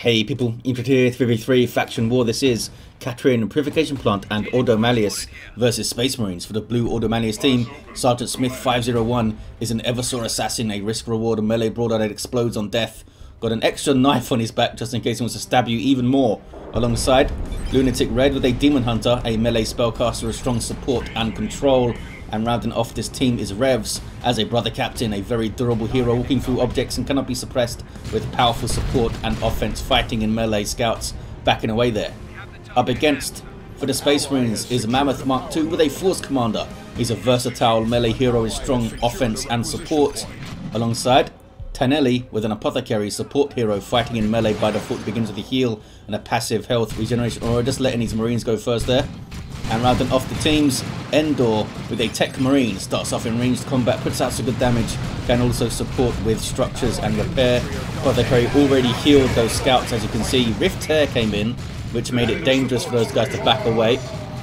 Hey people, Infiltrator 3v3 Faction War this is Katrine Purification Plant and Ordo Malleus versus Space Marines. For the blue Ordo Malleus team, Sergeant Smith 501 is an Eversor assassin, a risk reward melee brawler that explodes on death. Got an extra knife on his back just in case he wants to stab you even more. Alongside, Lunatic Red with a Demon Hunter, a melee spellcaster with strong support and control. And rounding off this team is Revs as a brother captain, a very durable hero walking through objects and cannot be suppressed with powerful support and offense fighting in melee scouts backing away there. Up against for the Space Marines is Mammoth Mark II with a Force Commander. He's a versatile melee hero with strong offense and support. Alongside Taneli with an Apothecary support hero fighting in melee by default begins with a heal and a passive health regeneration or just letting his Marines go first there. And rounding off the teams, Endor with a Tech Marine starts off in ranged combat, puts out some good damage, can also support with structures and repair. But they've already healed those scouts as you can see. Rift Tear came in, which made it dangerous for those guys to back away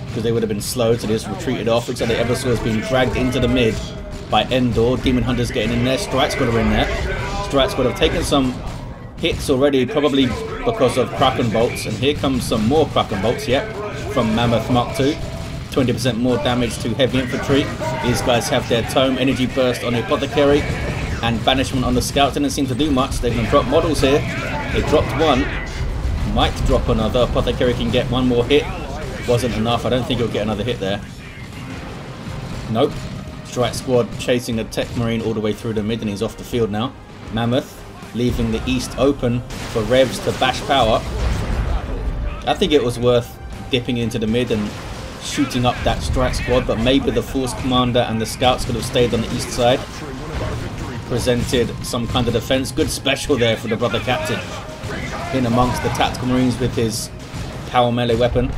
because they would have been slowed, so they just retreated off. Looks like the Eversor has been dragged into the mid by Endor. Demon Hunter's getting in there, Strike Squad are in there. Strike Squad have taken some hits already, probably because of Kraken Bolts, and here comes some more Kraken Bolts, yep from Mammoth Mark II. 20% more damage to heavy infantry. These guys have their Tome Energy Burst on the Apothecary and Banishment on the Scout. Didn't seem to do much. They're going to drop models here. They dropped one. Might drop another. Apothecary can get one more hit. Wasn't enough. I don't think he'll get another hit there. Nope. Strike Squad chasing the Tech Marine all the way through the mid and he's off the field now. Mammoth leaving the east open for Revs to bash power. I think it was worth dipping into the mid and shooting up that strike squad, but maybe the Force Commander and the Scouts could have stayed on the east side. Presented some kind of defense. Good special there for the brother captain. In amongst the Tactical Marines with his power melee weapon.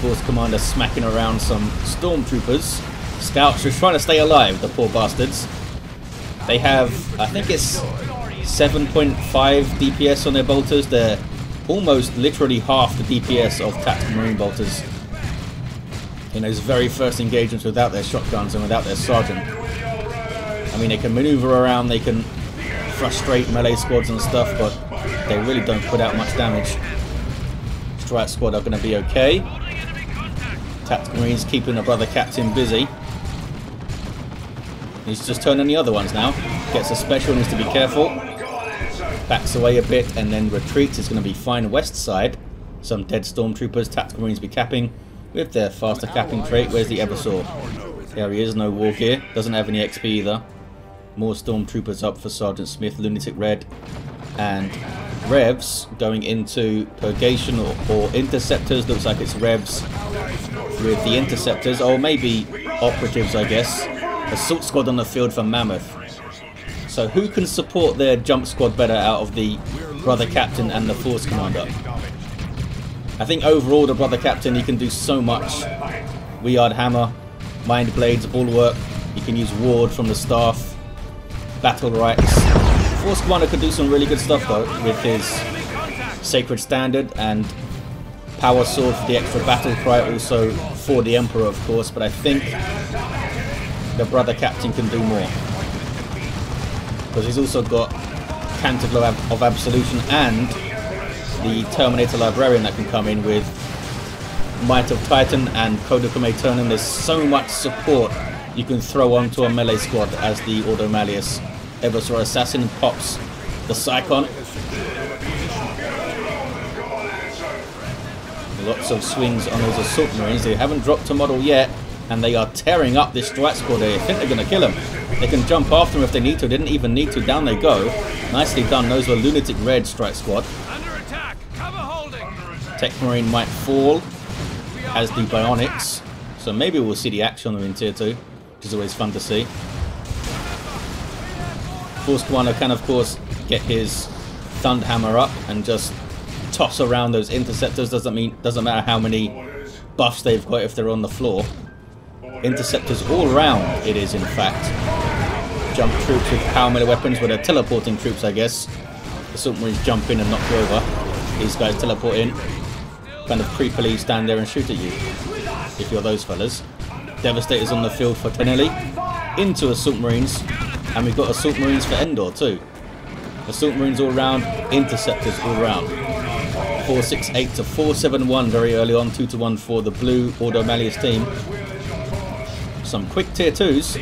Force Commander smacking around some Stormtroopers. Scouts just trying to stay alive, the poor bastards. They have, I think it's 7.5 DPS on their bolters. They're almost literally half the DPS of Tactical Marine Bolters in those very first engagements without their shotguns and without their sergeant. I mean, they can maneuver around, they can frustrate melee squads and stuff, but they really don't put out much damage. Strike squad are going to be okay. Tactical Marines keeping the brother captain busy. He's just turning the other ones now. Gets a special, needs to be careful backs away a bit and then retreats. It's going to be fine west side. Some dead stormtroopers, tactical marines be capping with their faster capping trait. Where's the Eversor? There he is, no war gear. Doesn't have any XP either. More stormtroopers up for Sergeant Smith, Lunatic Red. And Revs going into Purgation or, or Interceptors. Looks like it's Revs with the Interceptors. Or maybe Operatives, I guess. Assault Squad on the field for Mammoth. So who can support their jump squad better out of the brother captain and the force commander? I think overall the brother captain he can do so much. Weird hammer, mind blades, bulwark. He can use ward from the staff, battle rights. Force commander could do some really good stuff though with his sacred standard and power sword for the extra battle cry also for the emperor of course but I think the brother captain can do more because he's also got Canticle of Absolution and the Terminator Librarian that can come in with Might of Titan and Codicum Aeternum. There's so much support you can throw onto a melee squad as the Ordo Malleus Eversor Assassin pops the Psychon. Lots of swings on those Assault Marines. They haven't dropped a model yet, and they are tearing up this Strike Squad. I think they're going to kill him. They can jump after him if they need to. Didn't even need to. Down they go. Nicely done. Those were Lunatic Red Strike Squad. Under attack. Cover holding. Tech Marine might fall as the Bionics. So maybe we'll see the action on them in Tier 2, which is always fun to see. Force Commander can, of course, get his Thunderhammer up and just toss around those interceptors. Doesn't mean doesn't matter how many buffs they've got if they're on the floor. Interceptors all around, it is in fact. Jump troops with power melee weapons, but they're teleporting troops, I guess. The Space Marines jump in and knock you over. These guys teleport in. Kind of creepily stand there and shoot at you. If you're those fellas. Devastators on the field for Taneli. Into Assault Marines. And we've got Assault Marines for Endor too. Assault Marines all round, Interceptors all round. 468 to 471 very early on, 2 to 1 for the blue Ordo Malleus team. Some quick tier 2s.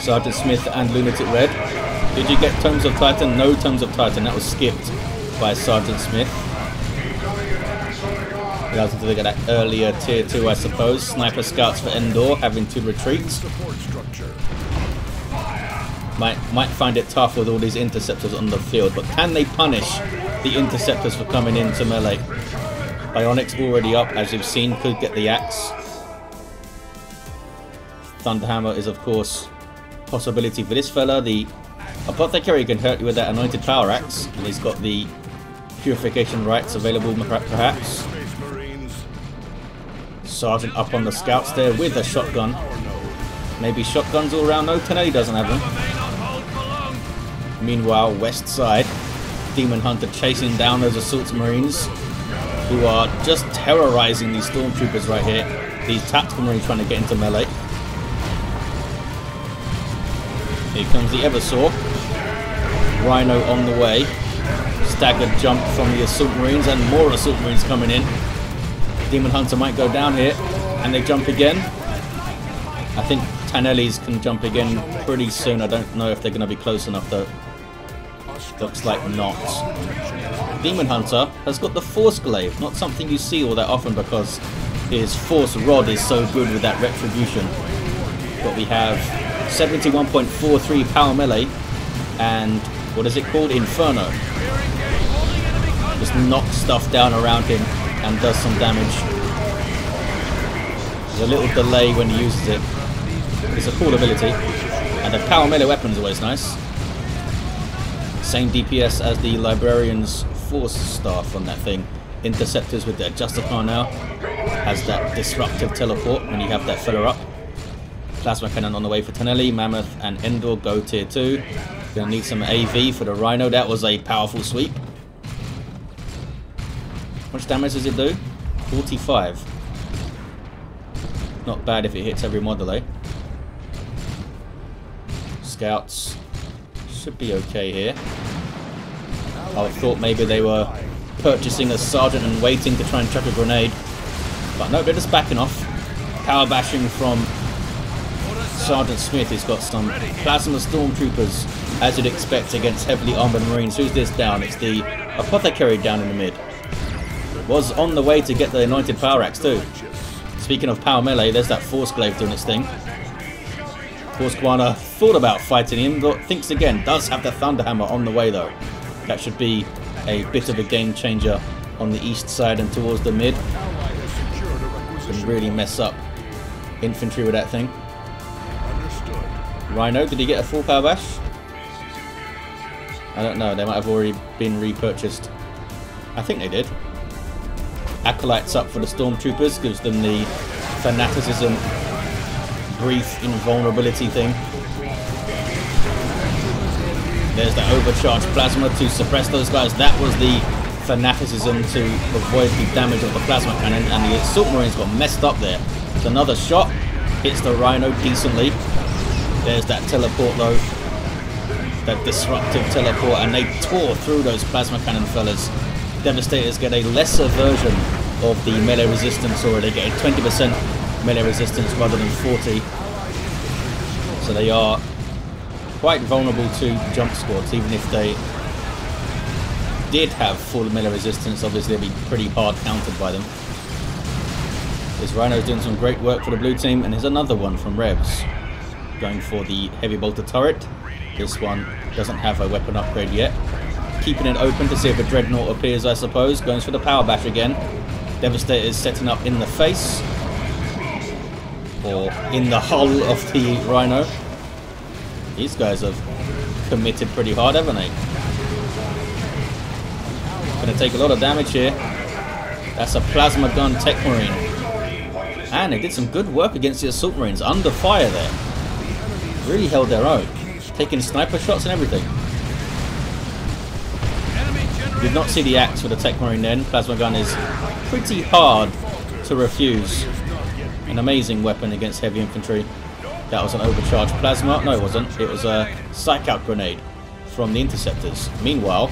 Sergeant Smith and Lunatic Red. Did you get Tomes of Titan? No Tomes of Titan. That was skipped by Sergeant Smith. Allows him to get that earlier tier 2, I suppose. Sniper Scouts for Endor having to retreat. Might, might find it tough with all these interceptors on the field, but can they punish the interceptors for coming into melee? Bionics already up, as you've seen, could get the axe. Thunderhammer is, of course, possibility for this fella. The Apothecary can hurt you with that Anointed Power Axe, and he's got the Purification Rites available, perhaps. Sergeant up on the scouts there with a shotgun. Maybe shotguns all around. No, Taneli doesn't have them. Meanwhile, west side, Demon Hunter chasing down those assault marines who are just terrorizing these stormtroopers right here. These tactical marines trying to get into melee. Here comes the Eversor. Rhino on the way. Staggered jump from the Assault Marines and more Assault Marines coming in. Demon Hunter might go down here and they jump again. I think Taneli's can jump again pretty soon. I don't know if they're going to be close enough though. Looks like not. Demon Hunter has got the Force Glaive, not something you see all that often because his Force Rod is so good with that Retribution. But we have 71.43 power melee and what is it called? Inferno. Just knocks stuff down around him and does some damage. There's a little delay when he uses it. It's a cool ability. And a power melee weapon is always nice. Same DPS as the Librarian's Force Staff on that thing. Interceptors with their Justicar now. Has that disruptive teleport when you have that filler up. Plasma Cannon on the way for Taneli. Mammoth and Endor go tier 2. Gonna need some AV for the Rhino. That was a powerful sweep. How much damage does it do? 45. Not bad if it hits every model, eh? Scouts should be okay here. I thought maybe they were purchasing a sergeant and waiting to try and chuck a grenade. But no, they're just backing off. Power bashing from Sergeant Smith. He's got some plasma stormtroopers, as you'd expect against heavily armored marines. Who's this down? It's the apothecary down in the mid. Was on the way to get the anointed power axe too. Speaking of power melee, there's that force glaive doing its thing. Force Guana thought about fighting him, but thinks again. Does have the Thunderhammer on the way though. That should be a bit of a game changer on the east side and towards the mid. Can really mess up infantry with that thing. Rhino, did he get a full power bash? I don't know, they might have already been repurchased. I think they did. Acolytes up for the Stormtroopers, gives them the fanaticism brief invulnerability thing. There's the overcharged plasma to suppress those guys. That was the fanaticism to avoid the damage of the plasma cannon, and the assault marines got messed up there. It's another shot, hits the rhino decently. There's that teleport though, that disruptive teleport, and they tore through those plasma cannon fellas. Devastators get a lesser version of the melee resistance, or they get a 20% melee resistance rather than 40. So they are quite vulnerable to jump squads, even if they did have full melee resistance, obviously they'd be pretty hard countered by them. This Rhino's doing some great work for the blue team, and there's another one from Revs. Going for the heavy bolter turret. This one doesn't have a weapon upgrade yet. Keeping it open to see if a dreadnought appears, I suppose. Going for the power bash again. Devastator is setting up in the face. Or in the hull of the Rhino. These guys have committed pretty hard, haven't they? Gonna take a lot of damage here. That's a plasma gun tech marine. And they did some good work against the assault marines under fire there. Really held their own. Taking sniper shots and everything. Did not see the axe for the tech marine then. Plasma gun is pretty hard to refuse. An amazing weapon against heavy infantry. That was an overcharged plasma. No, it wasn't. It was a psych out grenade from the Interceptors. Meanwhile,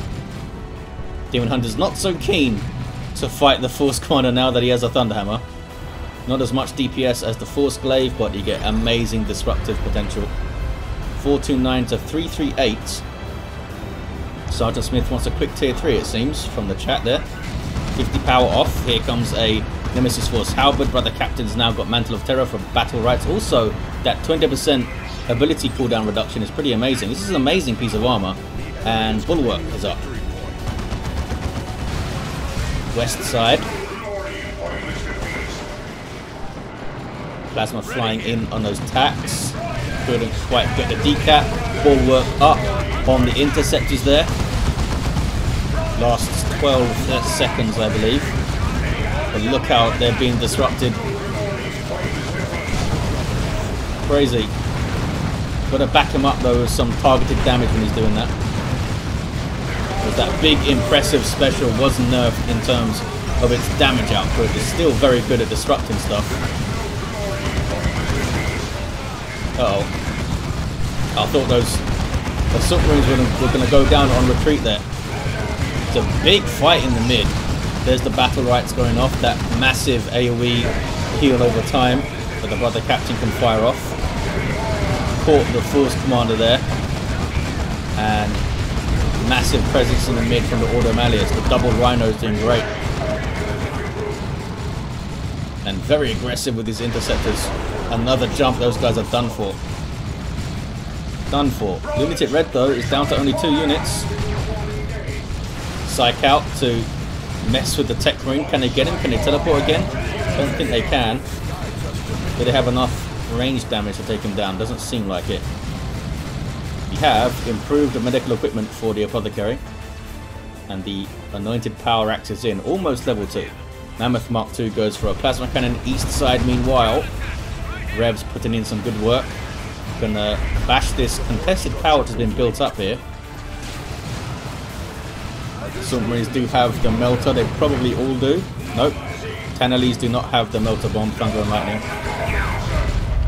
Demon Hunter's not so keen to fight the Force Commander now that he has a Thunderhammer. Not as much DPS as the Force Glaive, but you get amazing disruptive potential. 429 to 338. Sergeant Smith wants a quick tier 3 it seems from the chat there. 50 power off. Here comes a Nemesis Force Halberd. Brother Captain's now got Mantle of Terror for battle rights. Also, that 20% ability cooldown reduction is pretty amazing. This is an amazing piece of armor. And Bulwark is up. West side. Plasma flying in on those tacks. Couldn't quite get the decap. Bulwark up on the interceptors there. Last 12 uh, seconds, I believe. But look out, they're being disrupted. Crazy. Got to back him up though with some targeted damage when he's doing that. That big impressive special was nerfed in terms of its damage output. It's still very good at disrupting stuff. Uh oh I thought those assault marines were, were going to go down on retreat there. It's a big fight in the mid. There's the battle rights going off. That massive AoE heal over time that the brother captain can fire off. Caught the force commander there. And massive presence in the mid from the Malleus. The double rhinos doing great. And very aggressive with his interceptors. Another jump those guys are done for. Done for. Lunatic Red though is down to only two units. Psych out to mess with the tech marine. Can they get him? Can they teleport again? Don't think they can. Do they have enough range damage to take him down? Doesn't seem like it. We have improved the medical equipment for the apothecary. And the anointed power axe is in. Almost level 2. Mammoth Mark II goes for a plasma cannon east side meanwhile. Revs putting in some good work. Gonna bash this contested power that has been built up here. Space Marines do have the melter, they probably all do. Nope. Tannelese do not have the melter bomb, thunder and lightning.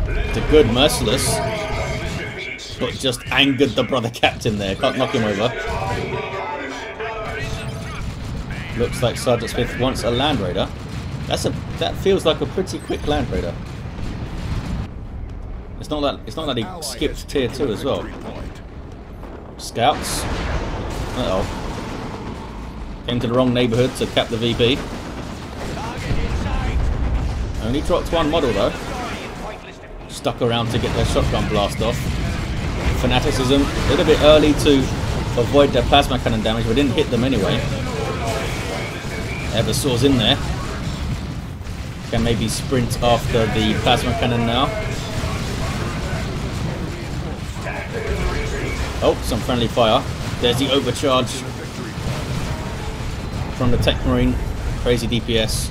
A good merciless. But just angered the brother captain there. Can't knock him over. Looks like Sergeant Smith wants a Land Raider. That's a that feels like a pretty quick Land Raider. Not that it's not that he skipped tier two as well. Scouts. Uh oh. Came to the wrong neighbourhood to cap the VP. Only dropped one model though. Stuck around to get their shotgun blast off. Fanaticism, a little bit early to avoid their plasma cannon damage, but didn't hit them anyway. Eversor's in there. Can maybe sprint after the plasma cannon now. Oh, some friendly fire. There's the overcharge from the Tech Marine. Crazy DPS.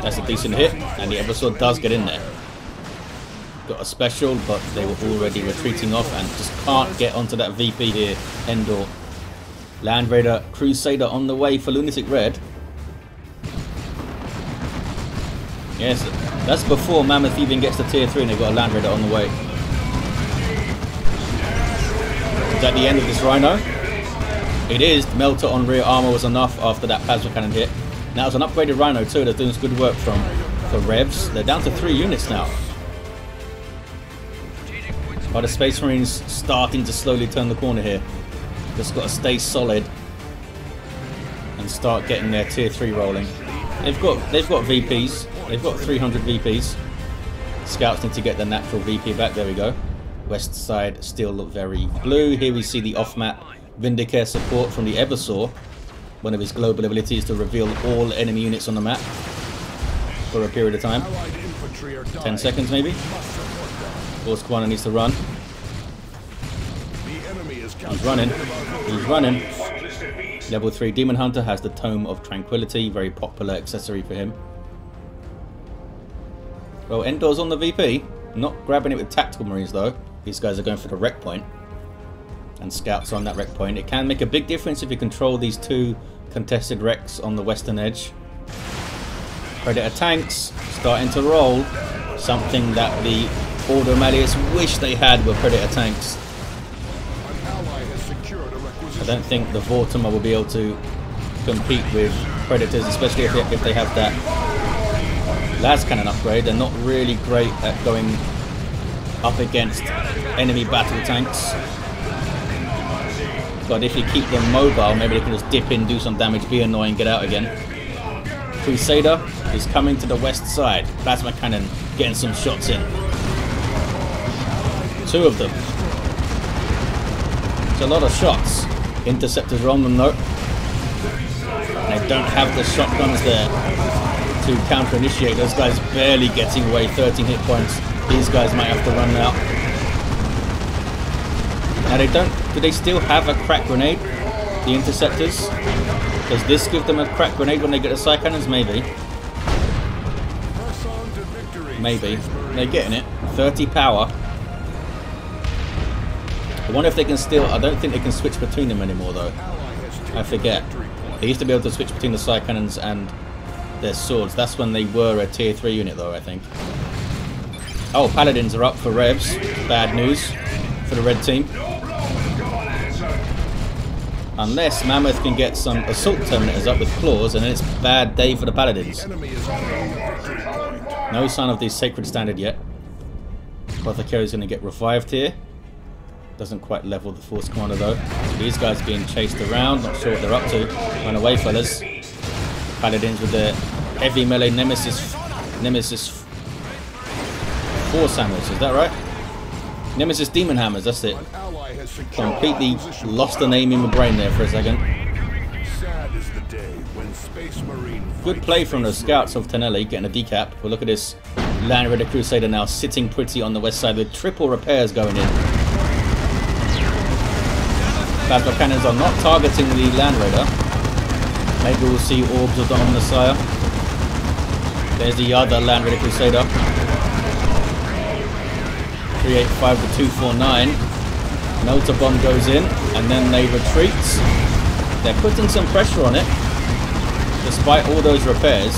That's a decent hit, and the Eversor does get in there. Got a special, but they were already retreating off and just can't get onto that VP here, Endor. Land Raider Crusader on the way for Lunatic Red. Yes, that's before Mammoth even gets to tier 3 and they've got a Land Raider on the way. Is that the end of this Rhino? It is. Melter on rear armor was enough after that plasma cannon hit. Now it's an upgraded Rhino too that's doing some good work from the Revs. They're down to three units now. But the Space Marines starting to slowly turn the corner here. Just got to stay solid and start getting their tier three rolling. They've got they've got VPs. They've got 300 VPs. Scouts need to get the natural VP back. There we go. West side still look very blue. Here we see the off-map Vindicare support from the Eversor. One of his global abilities to reveal all enemy units on the map for a period of time. 10 seconds maybe. Force Commander needs to run. He's running. He's running. Level 3 Demon Hunter has the Tome of Tranquility, very popular accessory for him. Well, Endor's on the VP. Not grabbing it with Tactical Marines though. These guys are going for the wreck point. And scouts on that wreck point. It can make a big difference if you control these two contested wrecks on the western edge. Predator tanks starting to roll. Something that the Ordo Malleus wish they had were Predator tanks. I don't think the Vortimer will be able to compete with Predators, especially if they, have that las cannon upgrade. They're not really great at going up against enemy battle tanks. But if you keep them mobile, maybe they can just dip in, do some damage, be annoying, get out again. Crusader is coming to the west side. Plasma cannon getting some shots in. Two of them. It's a lot of shots. Interceptors are on them though. And they don't have the shotguns there to counter initiate. Those guys barely getting away. 13 hit points. These guys might have to run out. Now they don't. Do they still have a crack grenade? The interceptors. Does this give them a crack grenade when they get the side cannons? Maybe. Maybe. They're getting it. 30 power. I wonder if they can still... I don't think they can switch between them anymore, though. I forget. They used to be able to switch between the side cannons and their swords. That's when they were a tier 3 unit, though, I think. Oh, Paladins are up for revs. Bad news for the red team. Unless Mammoth can get some Assault Terminators up with claws, and then it's bad day for the Paladins. No sign of the Sacred Standard yet. Apothecary is going to get revived here. Doesn't quite level the Force Commander though. These guys are being chased around, not sure what they're up to. Run away, fellas. Paladins with their heavy melee Nemesis Nemesis Force Hammers, is that right? Nemesis Demon Hammers, that's it. Completely lost the name in my brain there for a second. Good play from the scouts of Taneli getting a decap. But look at this Land Raider Crusader now sitting pretty on the west side with triple repairs going in. Plasma cannons are not targeting the Land Raider. Maybe we'll see orbs of the Omnissiah. There's the other Land Raider Crusader. 385 to 249. Melter bomb goes in, and then they retreat. They're putting some pressure on it, despite all those repairs.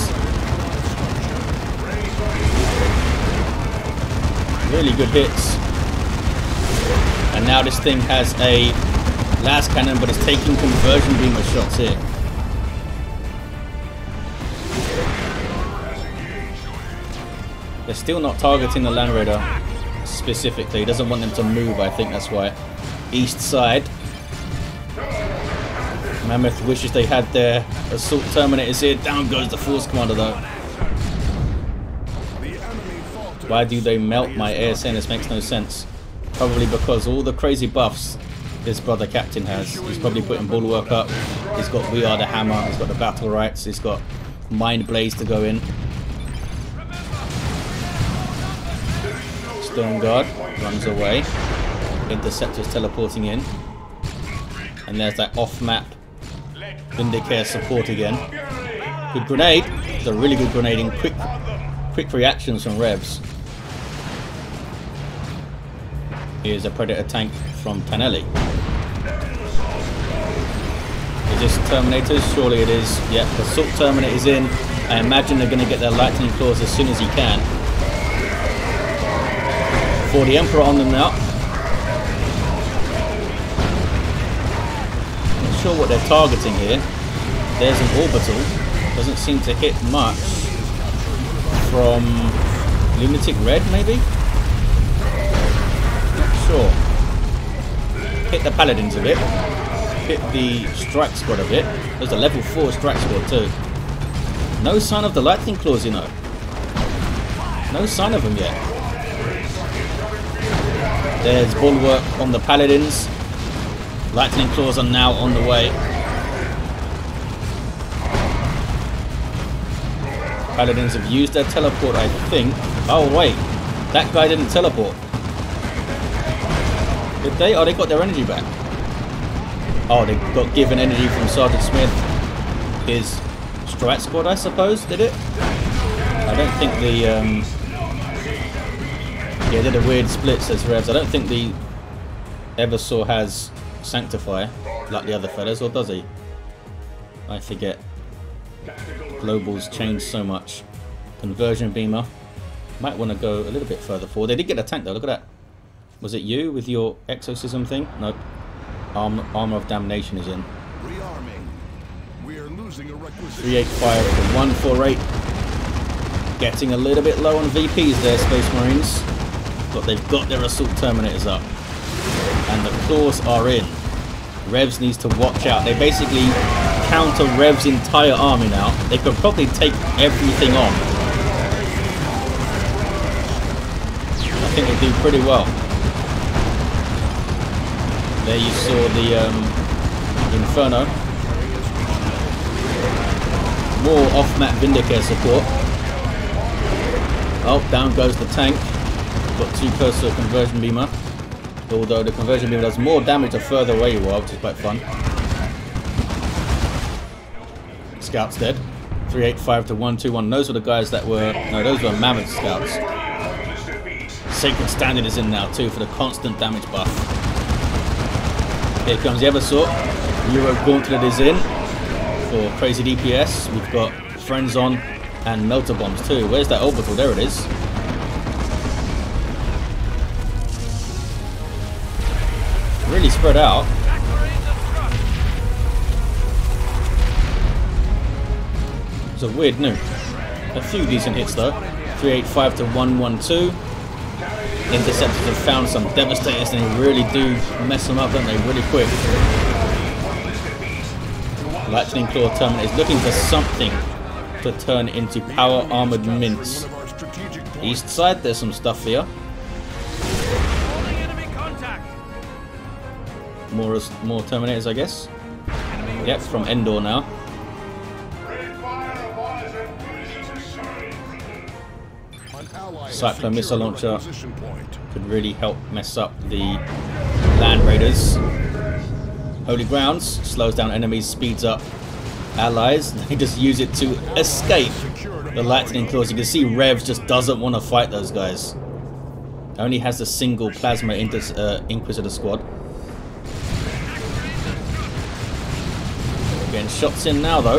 Really good hits. And now this thing has a las cannon, but it's taking conversion beamer shots here. They're still not targeting the Land Raider specifically. He doesn't want them to move, I think that's why. East side. Mammoth wishes they had their assault terminators here. Down goes the force commander though. Why do they melt my ASN? This makes no sense. Probably because all the crazy buffs this brother captain has. He's probably putting bulwark up. He's got We Are the Hammer. He's got the battle rights. He's got Mind Blaze to go in. Stone Guard runs away. Interceptor's teleporting in. And there's that off-map Vindicare support again. Good grenade. It's a really good grenading. Quick quick reactions from Revs. Here's a Predator tank from Taneli. Is this Terminators? Surely it is. Yep, the Assault Terminator's in. I imagine they're going to get their lightning claws as soon as he can for the Emperor on them now. Not sure what they're targeting here. There's an orbital. Doesn't seem to hit much from Lunatic Red, maybe? Not sure. Hit the Paladins a bit. Hit the Strike Squad a bit. There's a level 4 Strike Squad too. No sign of the Lightning Claws, you know. No sign of them yet. There's Bulwark on the Paladins. Lightning Claws are now on the way. Paladins have used their teleport, I think. Oh, wait. That guy didn't teleport. Did they? Oh, they got their energy back. Oh, they got given energy from Sergeant Smith. His Strat Squad, I suppose, did it? I don't think the... Um, yeah, they did a weird split, says Revs. I don't think the Eversor has Sanctify like the other fellas, or does he? I forget. Global's changed so much. Conversion Beamer. Might want to go a little bit further forward. They did get a tank though, look at that. Was it you with your exorcism thing? Nope. Arm, Armor of Damnation is in. Rearming. We are losing a requisition. 385 to 148. Getting a little bit low on VPs there, Space Marines. But they've got their Assault Terminators up. And the claws are in. Revs needs to watch out. They basically counter Rev's entire army now. They could probably take everything on. I think they do pretty well. There you saw the um, Inferno. More off-map Vindicare support. Oh, down goes the tank. Got too close to a conversion beamer. Although the conversion beamer does more damage the further away you are, which is quite fun. Scouts dead. 385 to 121. Those were the guys that were... No, those were Mammoth Scouts. Sacred Standard is in now too for the constant damage buff. Here comes the Eversor. Neuro Gauntlet is in for crazy DPS. We've got Frenzon on and Melter Bombs too. Where's that orbital? There it is. Really spread out. It's a weird nuke. A few decent hits though. 385 to 112. Interceptors have found some devastators and they really do mess them up, don't they? Really quick. Lightning Claw Terminator is looking for something to turn into power armored mints. East side, there's some stuff here. More, more Terminators, I guess. Yep, from Endor now. Cyclone missile launcher. Could really help mess up the Land Raiders. Holy Grounds slows down enemies, speeds up allies. They just use it to escape the lightning claws. You can see Revs just doesn't want to fight those guys. Only has a single plasma uh, Inquisitor squad. Getting shots in now though.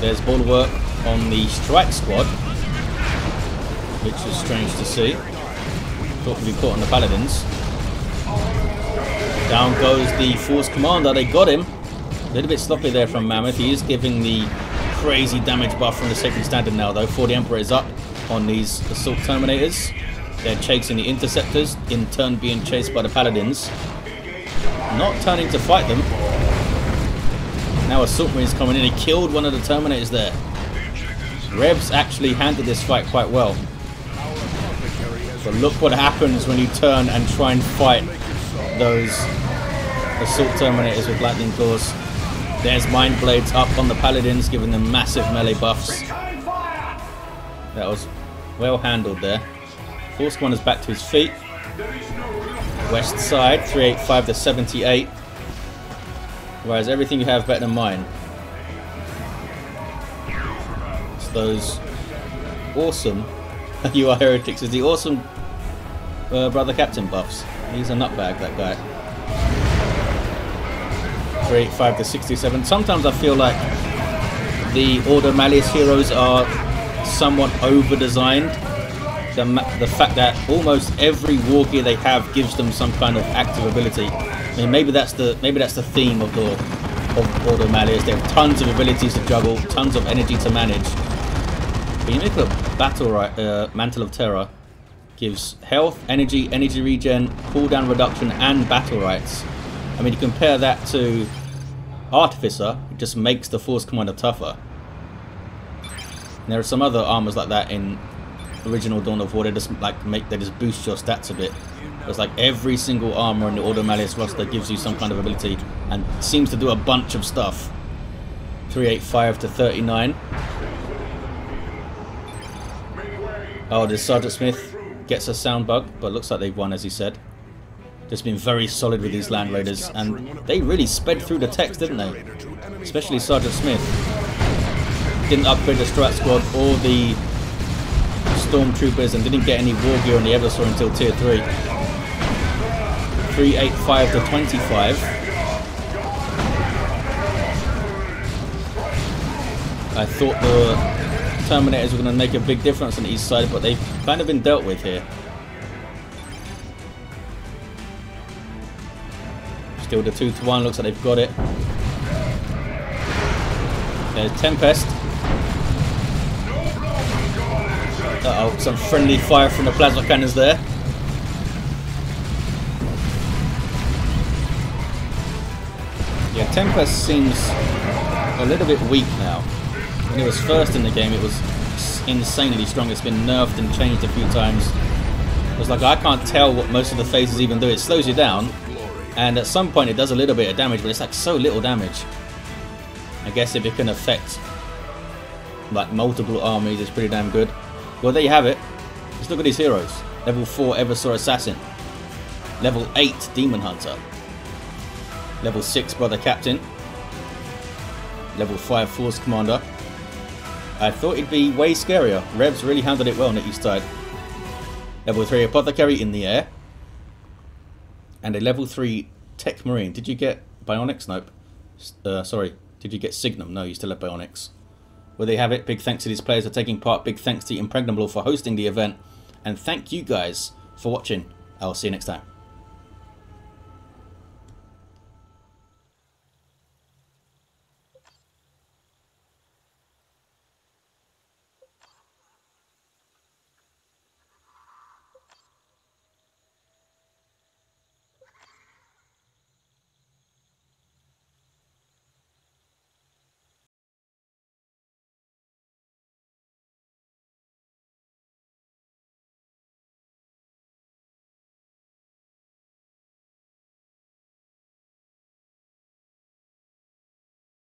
There's bulwark on the strike squad, which is strange to see. Thought we'd be caught on the paladins. Down goes the force commander. They got him. A little bit sloppy there from Mammoth. He is giving the crazy damage buff from the Sacred Standard now, though. For the Emperor is up on these Assault Terminators. They're chasing the Interceptors, in turn being chased by the Paladins. Not turning to fight them. Now Assault Marine's coming in. He killed one of the Terminators there. Revs actually handled this fight quite well. But look what happens when you turn and try and fight those Assault Terminators with Lightning Claws. There's Mind Blades up on the Paladins, giving them massive melee buffs. That was well handled there. Force is back to his feet. West side, 385 to 78. Whereas everything you have better than mine. It's those awesome, you are heretics, is the awesome uh, brother captain buffs. He's a nutbag, that guy. 385 to 67. Sometimes I feel like the Ordo Malleus heroes are somewhat over designed. The, the fact that almost every war gear they have gives them some kind of active ability. I mean, maybe that's the maybe that's the theme of the of Ordo Malleus. They have tons of abilities to juggle, tons of energy to manage. But you make a battle right, uh, Mantle of Terror gives health, energy, energy regen, cooldown reduction, and battle rights. I mean, you compare that to Artificer, it just makes the Force Commander tougher. And there are some other armors like that in original Dawn of War. They just like make they just boost your stats a bit. It's like every single armor in the Malleus roster gives you some kind of ability and seems to do a bunch of stuff. 385 to 39. Oh, this Sergeant Smith gets a sound bug, but looks like they've won, as he said. Just been very solid with these Land Raiders, and they really sped through the text, didn't they? Especially Sergeant Smith. Didn't upgrade the Strat Squad or the Stormtroopers, and didn't get any war gear on the Eversor until Tier 3. 385 to 25. I thought the Terminators were going to make a big difference on the east side, but they've kind of been dealt with here. Still the 2 to 1. Looks like they've got it. There's Tempest. Uh oh, some friendly fire from the plasma cannons there. Yeah, Tempest seems a little bit weak now. When it was first in the game, it was insanely strong. It's been nerfed and changed a few times. It's like I can't tell what most of the phases even do. It slows you down, and at some point it does a little bit of damage, but it's like so little damage. I guess if it can affect like multiple armies, it's pretty damn good. Well, there you have it. Let's look at these heroes. Level 4 Eversor Assassin. Level 8 Demon Hunter. Level 6 Brother Captain. Level 5 Force Commander. I thought it'd be way scarier. Revs really handled it well on the east side. Level 3 Apothecary in the air. And a level 3 Tech Marine. Did you get Bionics? Nope. Uh, sorry. Did you get Signum? No, you still have Bionics. Well, they have it. Big thanks to these players for taking part. Big thanks to Impregnable for hosting the event. And thank you guys for watching. I'll see you next time.